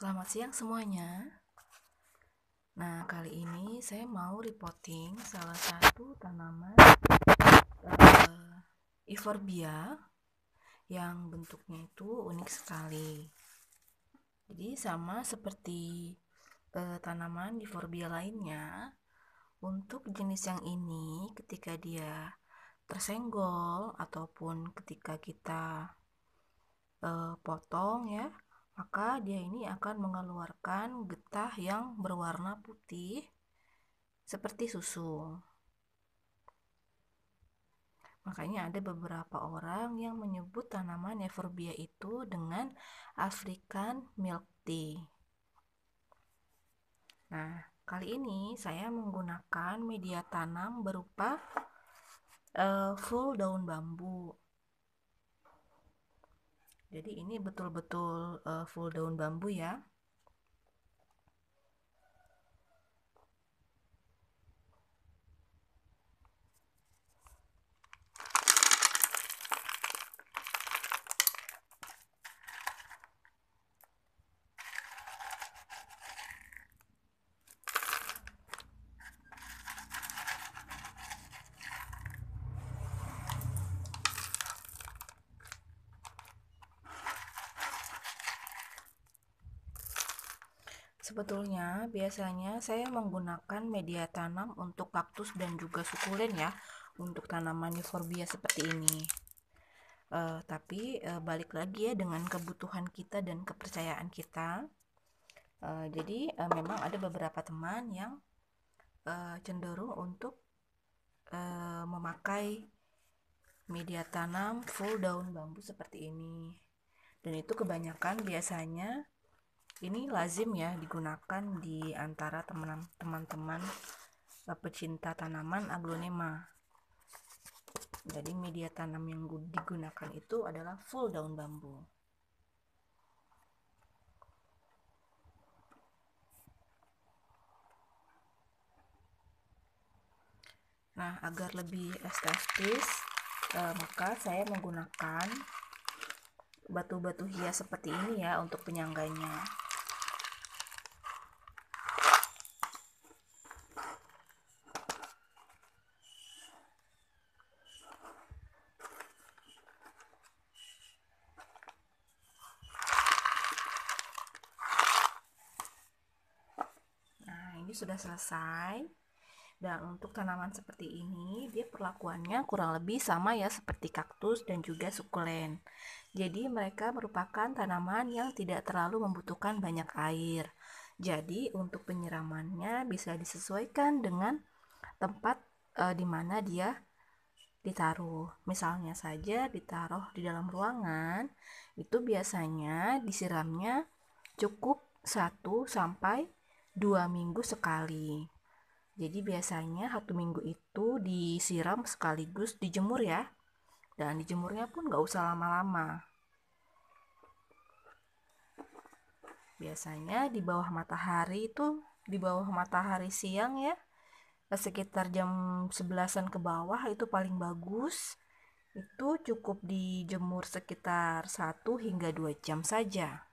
Selamat siang semuanya. Nah, kali ini saya mau reporting salah satu tanaman uh, Euphorbia yang bentuknya itu unik sekali. Jadi sama seperti uh, tanaman Euphorbia lainnya, untuk jenis yang ini ketika dia tersenggol ataupun ketika kita uh, potong ya maka dia ini akan mengeluarkan getah yang berwarna putih seperti susu. Makanya ada beberapa orang yang menyebut tanaman Euphorbia itu dengan African milk tea. Nah, kali ini saya menggunakan media tanam berupa uh, full daun bambu jadi ini betul-betul uh, full daun bambu ya Sebetulnya biasanya saya menggunakan media tanam untuk kaktus dan juga sukulen ya untuk tanaman euphorbia seperti ini. Uh, tapi uh, balik lagi ya dengan kebutuhan kita dan kepercayaan kita. Uh, jadi uh, memang ada beberapa teman yang uh, cenderung untuk uh, memakai media tanam full daun bambu seperti ini. Dan itu kebanyakan biasanya ini lazim ya digunakan di antara teman-teman eh, pecinta tanaman aglonema. Jadi media tanam yang digunakan itu adalah full daun bambu. Nah, agar lebih estetis, eh, maka saya menggunakan batu-batu hias seperti ini ya untuk penyangganya. Ini sudah selesai. Dan untuk tanaman seperti ini dia perlakuannya kurang lebih sama ya seperti kaktus dan juga sukulen. Jadi mereka merupakan tanaman yang tidak terlalu membutuhkan banyak air. Jadi untuk penyiramannya bisa disesuaikan dengan tempat e, di mana dia ditaruh. Misalnya saja ditaruh di dalam ruangan itu biasanya disiramnya cukup 1 sampai dua minggu sekali. Jadi biasanya satu minggu itu disiram sekaligus dijemur ya. Dan dijemurnya pun nggak usah lama-lama. Biasanya di bawah matahari itu di bawah matahari siang ya sekitar jam 11-an ke bawah itu paling bagus itu cukup dijemur sekitar 1 hingga 2 jam saja